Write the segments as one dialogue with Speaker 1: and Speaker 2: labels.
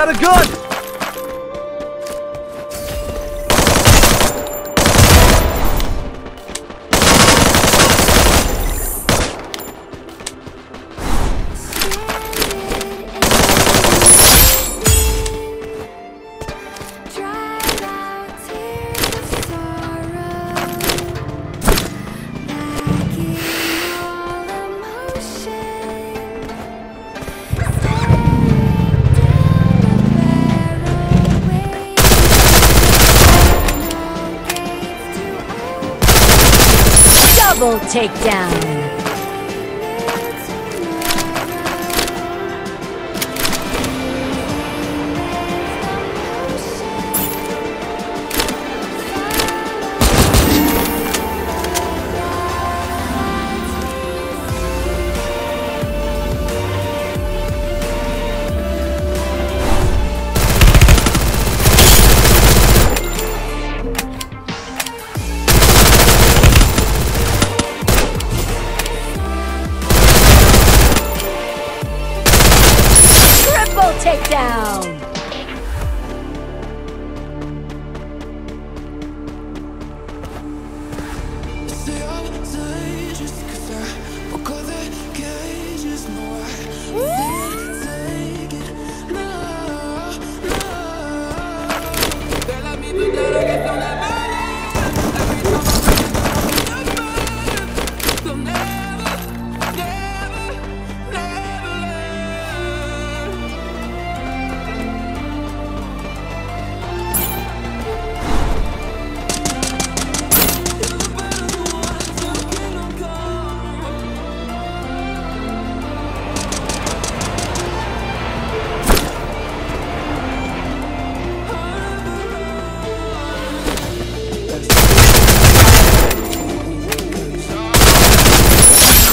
Speaker 1: got a gun!
Speaker 2: Double takedown.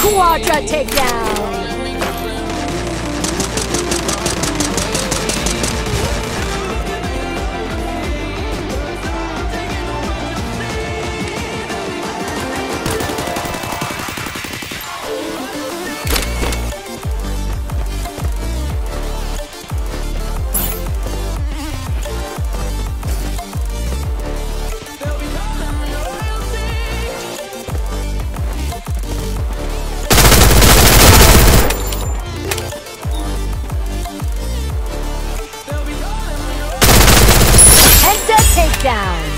Speaker 2: Quadra takedown! Takedown.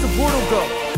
Speaker 3: the
Speaker 1: portal go?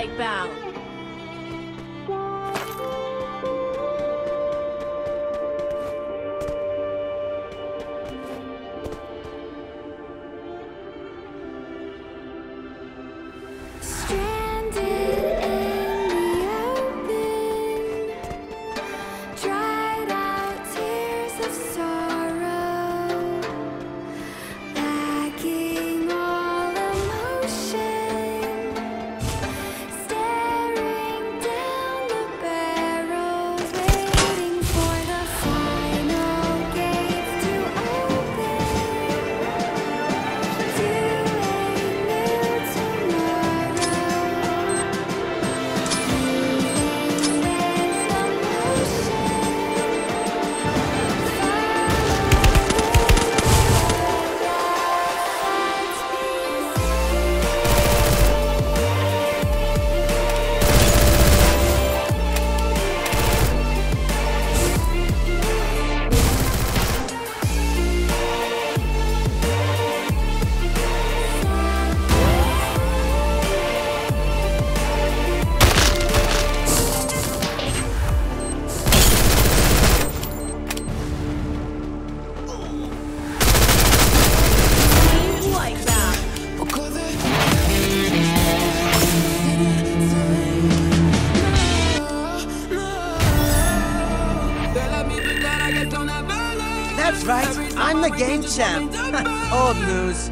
Speaker 2: Team Wipeout!
Speaker 4: I'm the game champ. Old news.